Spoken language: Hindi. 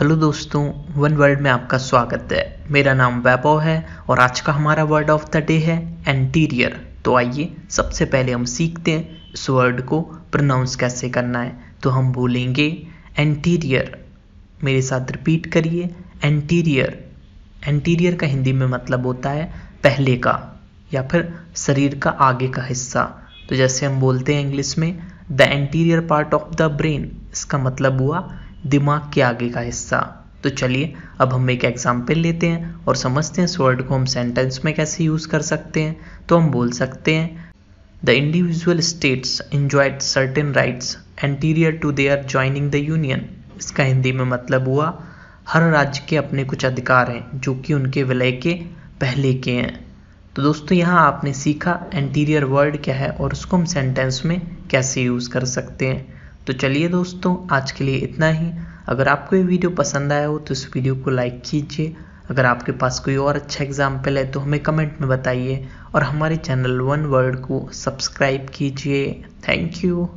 हेलो दोस्तों, वन वर्ड में आपका स्वागत है। मेरा नाम वैभव है और आज का हमारा वर्ड ऑफ़ द डे है एंटीरियर। तो आइए, सबसे पहले हम सीखते हैं इस वर्ड को प्रोनाउंस कैसे करना है। तो हम बोलेंगे एंटीरियर। मेरे साथ रिपीट करिए, एंटीरियर। एंटीरियर का हिंदी में मतलब होता है पहले का या फिर शरीर का आगे का हिस्सा। तो जैसे हम बोलते हैं इंग्लिश में, the anterior part of the brain इसका मतलब हुआ दिमाग के आगे का हिस्सा। तो चलिए, अब हम एक एग्ज़ाम्पल लेते हैं और समझते हैं इस वर्ड को हम सेंटेंस में कैसे यूज़ कर सकते हैं। तो हम बोल सकते हैं the individual states enjoyed certain rights anterior to their joining the union इसका हिंदी में मतलब हुआ, हर राज्य के अपने कुछ अधिकार हैं, जो कि उनके विलय के पहले के हैं। तो दोस्तों, यहाँ आपने सीखा एंटीरियर वर्ड क्या है और उसको हम सेंटेंस में कैसे यूज़ कर सकते हैं। तो चलिए दोस्तों, आज के लिए इतना ही। अगर आपको ये वीडियो पसंद आया हो तो इस वीडियो को लाइक कीजिए। अगर आपके पास कोई और अच्छा एग्ज़ाम्पल है तो हमें कमेंट में बताइए। और हमारे चैनल वन वर्ल्ड को सब्सक्राइब कीजिए। Thank you.